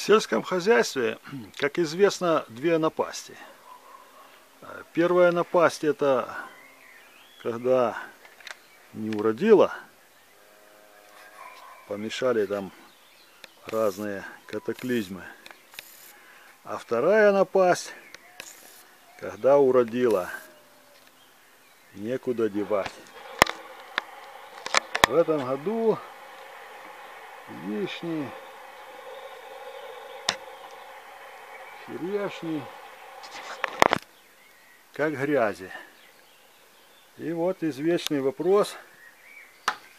сельском хозяйстве, как известно, две напасти. Первая напасть это когда не уродила, помешали там разные катаклизмы. А вторая напасть, когда уродила, некуда девать. В этом году вишни черешни, как грязи. И вот извечный вопрос,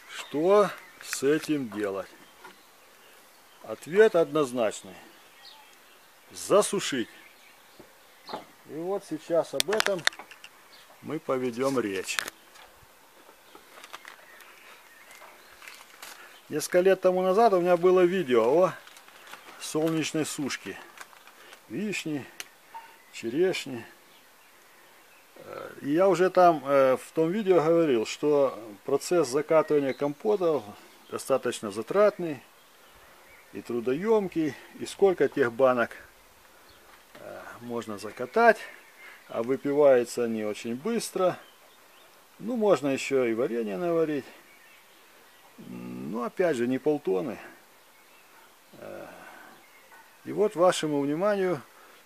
что с этим делать? Ответ однозначный. Засушить. И вот сейчас об этом мы поведем речь. Несколько лет тому назад у меня было видео о солнечной сушке вишни, черешни. И я уже там в том видео говорил, что процесс закатывания компотов достаточно затратный и трудоемкий. И сколько тех банок можно закатать, а выпиваются они очень быстро. Ну, можно еще и варенье наварить. Ну, опять же, не полтоны. И вот вашему вниманию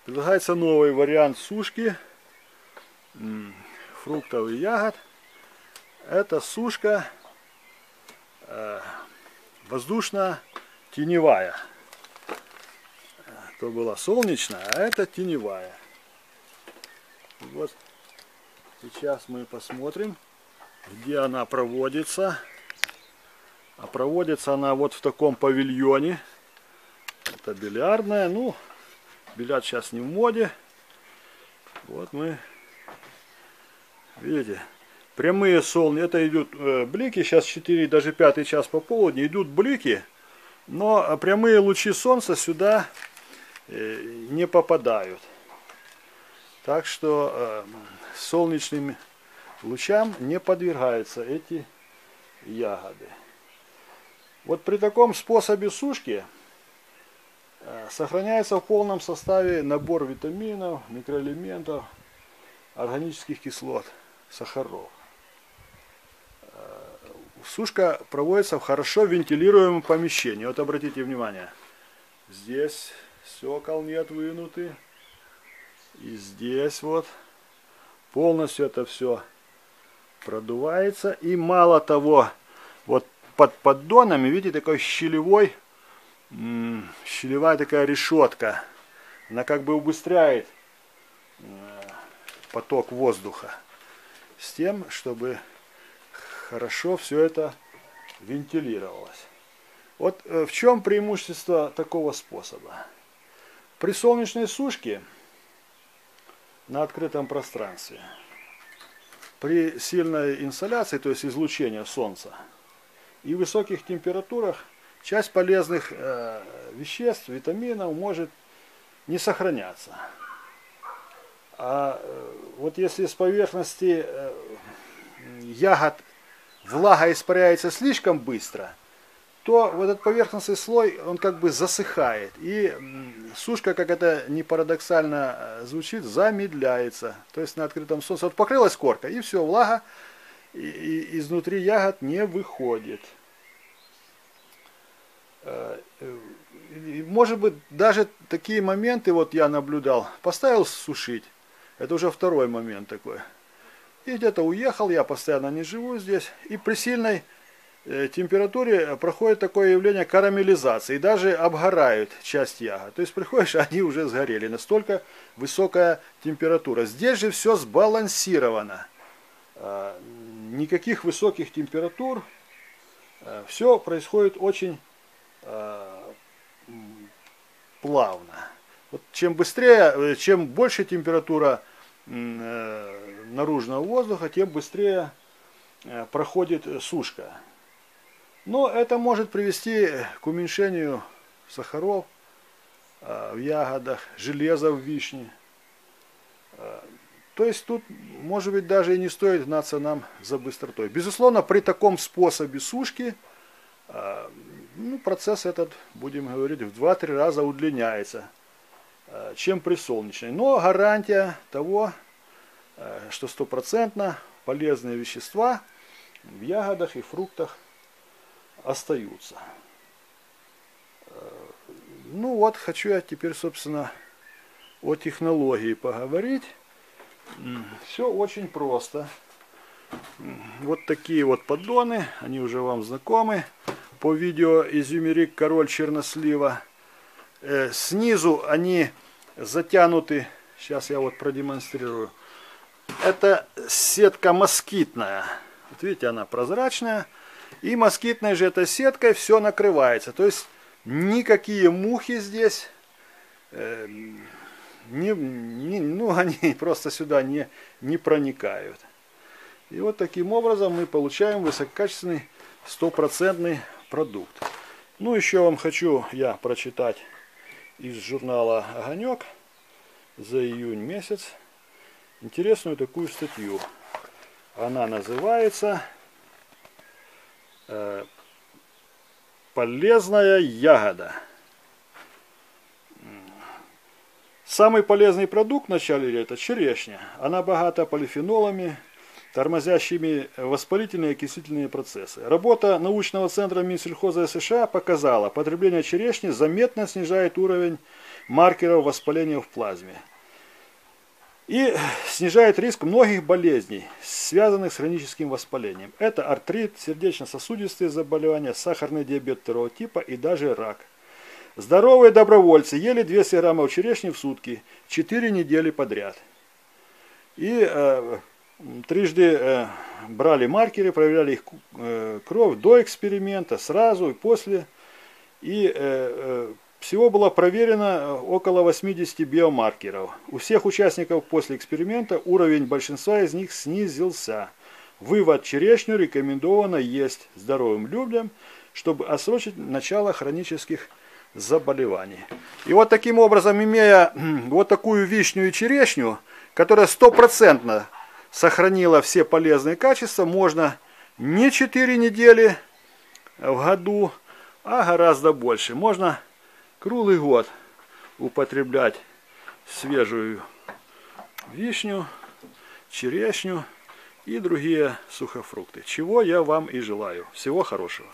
предлагается новый вариант сушки фруктов и ягод. Это сушка э, воздушно-теневая. То была солнечная, а это теневая. Вот сейчас мы посмотрим, где она проводится. А проводится она вот в таком павильоне. Это бильярдная. Ну, бильярд сейчас не в моде. Вот мы, видите, прямые солнца. Это идут э, блики. Сейчас 4, даже 5 час пополудни. Идут блики. Но прямые лучи солнца сюда э, не попадают. Так что э, солнечным лучам не подвергаются эти ягоды. Вот при таком способе сушки сохраняется в полном составе набор витаминов, микроэлементов, органических кислот, сахаров. Э, сушка проводится в хорошо вентилируемом помещении. Вот обратите внимание, здесь стекол нет вынуты. И здесь вот полностью это все продувается. И мало того, вот под поддонами, видите, такой щелевой щелевая такая решетка. Она как бы убыстряет э, поток воздуха. С тем, чтобы хорошо все это вентилировалось. Вот э, в чем преимущество такого способа? При солнечной сушке на открытом пространстве, при сильной инсоляции, то есть излучении солнца, и высоких температурах часть полезных э, веществ, витаминов может не сохраняться. А э, вот если с поверхности э, ягод влага испаряется слишком быстро, то вот этот поверхностный слой, он как бы засыхает. И сушка, как это не парадоксально э, звучит, замедляется. То есть на открытом солнце вот покрылась корка, и все, влага изнутри ягод не выходит. Э, может быть, даже такие моменты, вот я наблюдал, поставил сушить, это уже второй момент такой. И где-то уехал, я постоянно не живу здесь, и при сильной э, температуре проходит такое явление карамелизации, и даже обгорают часть ягод. То есть приходишь, они уже сгорели, настолько высокая температура. Здесь же все сбалансировано. Э, никаких высоких температур, все происходит очень Э, плавно. Вот чем быстрее, э, чем больше температура э, наружного воздуха, тем быстрее проходит сушка. Но это может привести к уменьшению сахаров в ягодах, железа в вишне. То есть тут, может быть, даже и не стоит гнаться нам за быстротой. Безусловно, при таком способе сушки ну, процесс этот, будем говорить, в 2-3 раза удлиняется, э, чем при солнечной. Но гарантия того, э, что стопроцентно полезные вещества в ягодах и фруктах остаются. Ну вот, хочу я теперь, собственно, о технологии поговорить. Все очень просто. Вот такие вот поддоны, они уже вам знакомы. По видео изюмерик король чернослива. Э, снизу они затянуты, сейчас я вот продемонстрирую. Это сетка москитная. Вот видите, она прозрачная. И москитной же этой сеткой все накрывается. То есть никакие мухи здесь э, не, не, ну, они просто сюда не, не проникают. И вот таким образом мы получаем высококачественный стопроцентный продукт. Ну, еще вам хочу я прочитать из журнала «Огонек» за июнь месяц интересную такую статью. Она называется э, «Полезная ягода». Самый полезный продукт в начале лета – черешня. Она богата полифенолами, тормозящими воспалительные и окислительные процессы. Работа научного центра Минсельхоза США показала, потребление черешни заметно снижает уровень маркеров воспаления в плазме и снижает риск многих болезней, связанных с хроническим воспалением. Это артрит, сердечно-сосудистые заболевания, сахарный диабет второго типа и даже рак – Здоровые добровольцы ели 200 граммов черешни в сутки 4 недели подряд. И э, трижды э, брали маркеры, проверяли их э, кровь до эксперимента, сразу и после. И э, всего было проверено около 80 биомаркеров. У всех участников после эксперимента уровень большинства из них снизился. Вывод черешню рекомендовано есть здоровым людям, чтобы отсрочить начало хронических заболеваний. И вот таким образом, имея вот такую вишню и черешню, которая стопроцентно сохранила все полезные качества, можно не 4 недели в году, а гораздо больше. Можно круглый год употреблять свежую вишню, черешню и другие сухофрукты. Чего я вам и желаю. Всего хорошего.